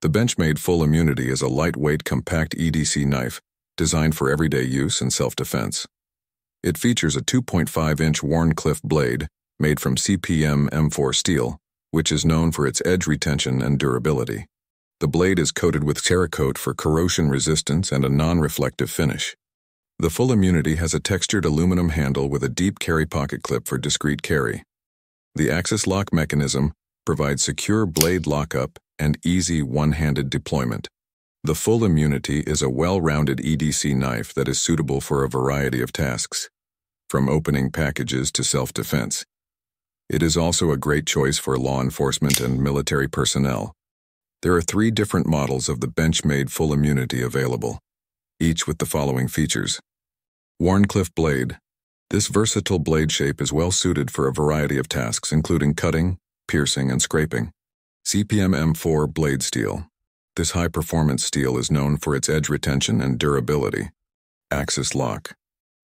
The Benchmade Full Immunity is a lightweight, compact EDC knife designed for everyday use and self-defense. It features a 2.5-inch Wharncliffe blade made from CPM M4 steel, which is known for its edge retention and durability. The blade is coated with Cerakote for corrosion resistance and a non-reflective finish. The full immunity has a textured aluminum handle with a deep carry pocket clip for discreet carry. The axis lock mechanism provides secure blade lockup and easy one-handed deployment. The full immunity is a well-rounded EDC knife that is suitable for a variety of tasks, from opening packages to self-defense. It is also a great choice for law enforcement and military personnel. There are three different models of the Benchmade full immunity available, each with the following features. Wharncliffe blade. This versatile blade shape is well suited for a variety of tasks including cutting, piercing, and scraping. CPM M4 blade steel. This high-performance steel is known for its edge retention and durability. Axis lock.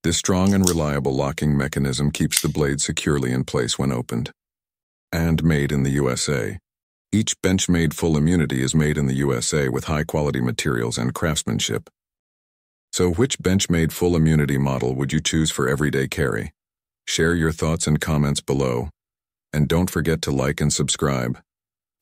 This strong and reliable locking mechanism keeps the blade securely in place when opened. And made in the USA. Each Benchmade full immunity is made in the USA with high-quality materials and craftsmanship. So which Benchmade full immunity model would you choose for everyday carry? Share your thoughts and comments below. And don't forget to like and subscribe.